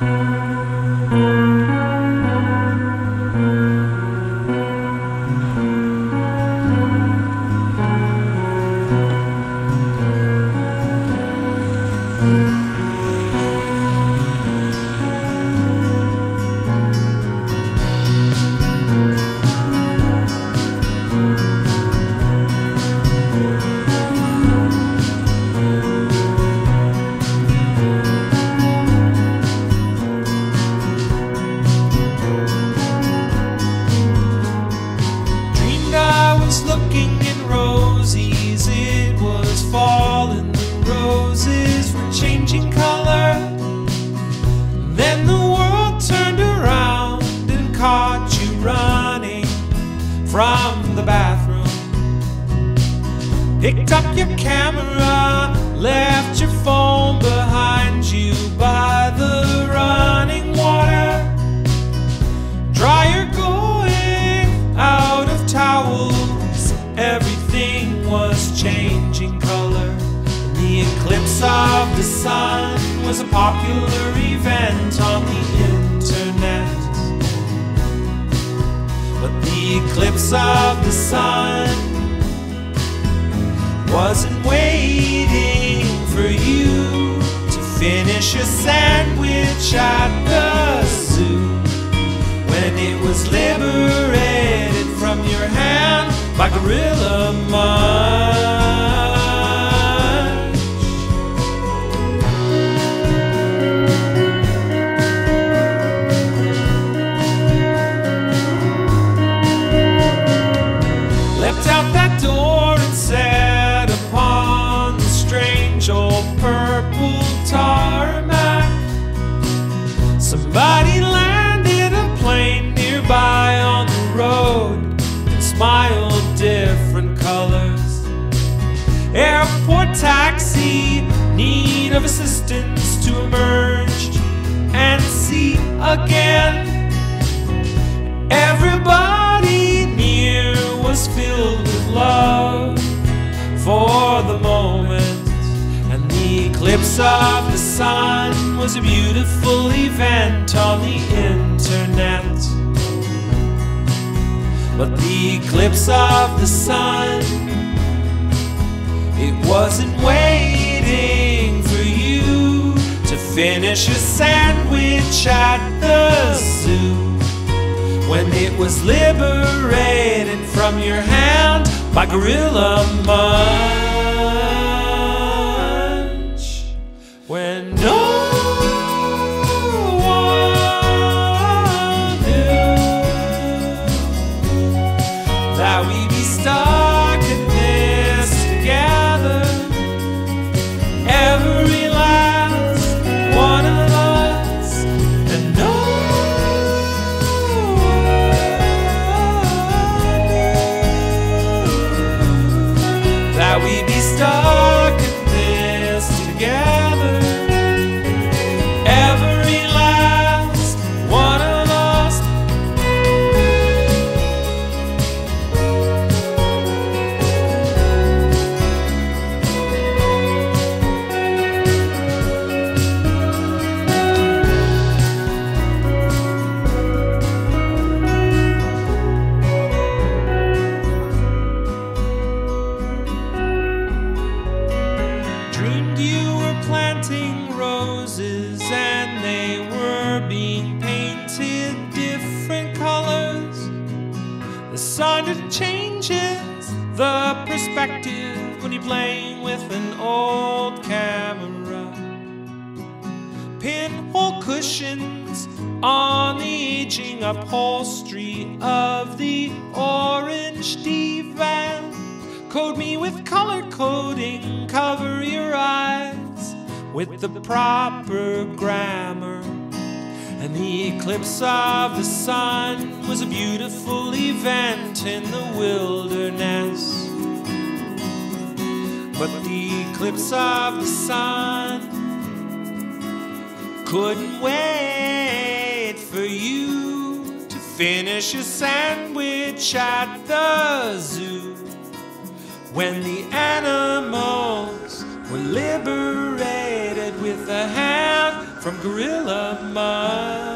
Música your camera, left your phone behind you by the running water. Dryer going out of towels. Everything was changing color. The eclipse of the sun was a popular event on the internet. But the eclipse of the sun waiting for you to finish your sandwich at old purple tarmac. Somebody landed a plane nearby on the road and smiled different colors. Airport taxi, need of assistance to emerge and see again. Eclipse of the sun was a beautiful event on the internet. But the eclipse of the sun, it wasn't waiting for you to finish your sandwich at the zoo when it was liberated from your hand by Gorilla Munch. We'd roses and they were being painted different colors. The sun changes the perspective when you're playing with an old camera. Pinhole cushions on the aging upholstery of the orange divan. Code me with color coding, cover your with the proper grammar. And the eclipse of the sun was a beautiful event in the wilderness. But the eclipse of the sun couldn't wait for you to finish your sandwich at the zoo when the animals were liberated with a hand from Gorilla Mud.